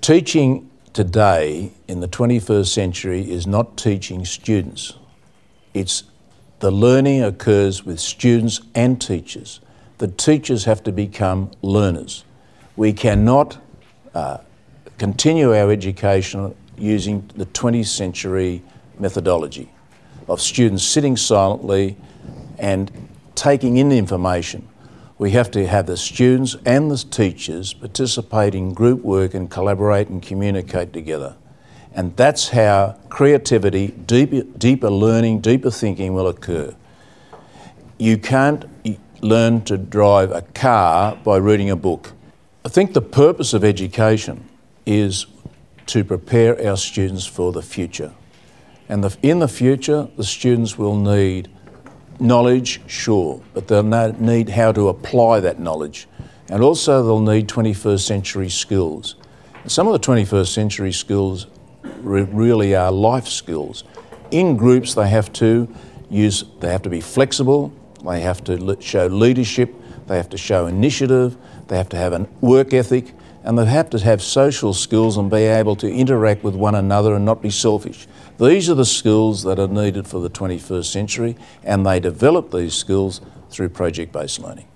Teaching today in the 21st century is not teaching students. It's the learning occurs with students and teachers. The teachers have to become learners. We cannot uh, continue our education using the 20th century methodology of students sitting silently and taking in information. We have to have the students and the teachers participate in group work and collaborate and communicate together. And that's how creativity, deeper, deeper learning, deeper thinking will occur. You can't learn to drive a car by reading a book. I think the purpose of education is to prepare our students for the future. And the, in the future, the students will need knowledge, sure, but they'll need how to apply that knowledge. And also, they'll need 21st century skills. Some of the 21st century skills re really are life skills. In groups, they have to use, they have to be flexible, they have to show leadership, they have to show initiative, they have to have a work ethic, and they have to have social skills and be able to interact with one another and not be selfish. These are the skills that are needed for the 21st century, and they develop these skills through project based learning.